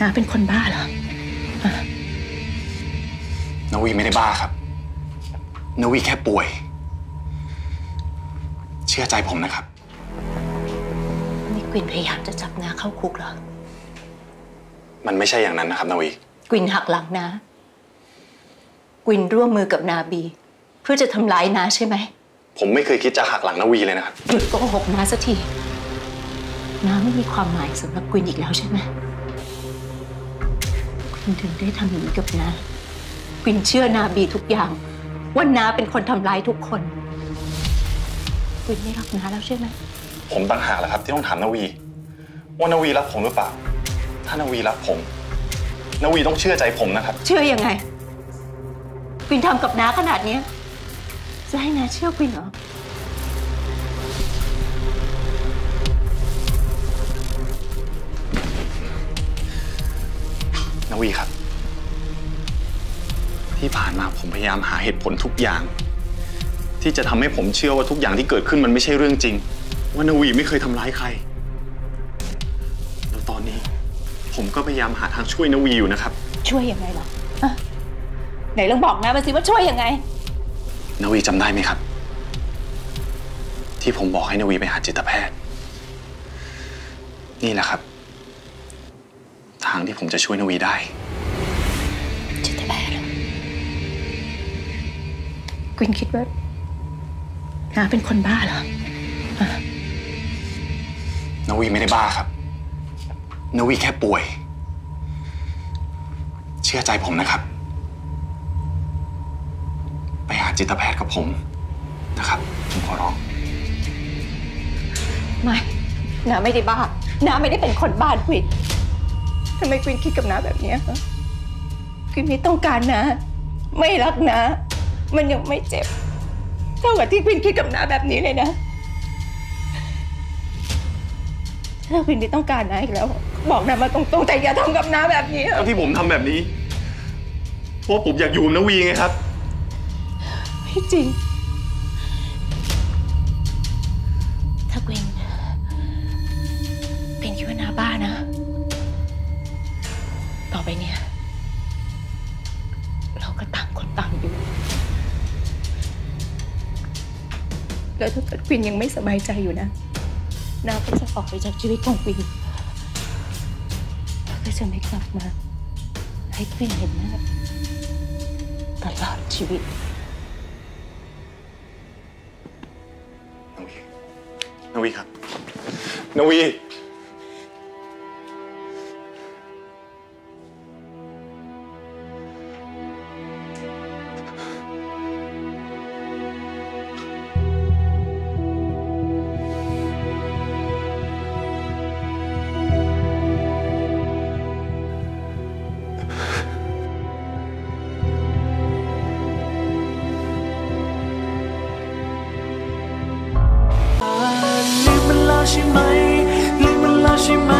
นาเป็นคนบ้าเหรอนวีไม่ได้บ้าครับนวีแค่ป่วย เชื่อใจผมนะครับ นี่กวินพยายามจะจับนาเข้าคุกเหรอ มันไม่ใช่อย่างนั้นนะครับนวี กวินหักหลังนากวินร่วมมือกับนาบี เพื่อจะทำร้ายนาใช่ไหม ผมไม่เคยคิดจะหักหลังนวีเลยนะครับ หยุดโกหกนาสักทีนาไม่มีความหมายสำหรับกวินอีกแล้วใช่ไหม กวินถึงได้ทำอย่างนี้กับนากวินเชื่อนาบีทุกอย่าง ว่านาเป็นคนทำร้ายทุกคนกวินไม่รักนาแล้วใช่ไหม ผมต่างหากแหละครับที่ต้องถามนวี ว่านวีรักผมหรือเปล่า ถ้านวีรักผมนวีต้องเชื่อใจผมนะครับ เชื่อยังไงกวินทำกับน้าขนาดเนี้ยจะให้น้าเชื่อกวินเหรอ วีครับ ที่ผ่านมาผมพยายามหาเหตุผลทุกอย่าง ที่จะทำให้ผมเชื่อว่าทุกอย่างที่เกิดขึ้นมันไม่ใช่เรื่องจริง ว่านวีไม่เคยทำร้ายใคร แล้วตอนนี้ผมก็พยายามหาทางช่วยนวีอยู่นะครับ ช่วยยังไงเหรออะไหนลองบอกน้ามาสิว่าช่วยยังไง นวีจำได้ไหมครับ ที่ผมบอกให้นวีไปหาจิตแพทย์ นี่แหละครับ ทางที่ผมจะช่วยนวีได้จิตแพทย์เหรอกวินคิดว่าน้าเป็นคนบ้าเหรอนวีไม่ได้บ้าครับนวีแค่ป่วย เชื่อใจผมนะครับ ไปหาจิตแพทย์กับผมนะครับผมขอร้อง ไม่น้าไม่ได้บ้าน้าไม่ได้เป็นคนบ้ากวิน ทำไมกวินคิดกับน้าแบบเนี้ยฮะกวินไม่ต้องการนะ ไม่รักนะ มันยังไม่เจ็บ เท่ากับที่กวินคิดกับน้าแบบนี้เลยนะถ้ากวินไม่ต้องการนะอีกแล้ว บอกน้ามาตรงๆแต่อย่าทำกับน้าแบบนี้แล้วที่ผมทำแบบนี้เพราะผมอยากอยู่กับนวีไงครับไม่จริง แล้วถ้าเกิดควินยังไม่สบายใจอยู่นะนาก็จะออกไปจากชีวิตของควินแล้วก็จะไม่กลับมา ให้ควินเห็นหน้าตลอดชีวิตนวีนวีครับนวี ใช่ไหมลืมมันแล้วใช่ไหม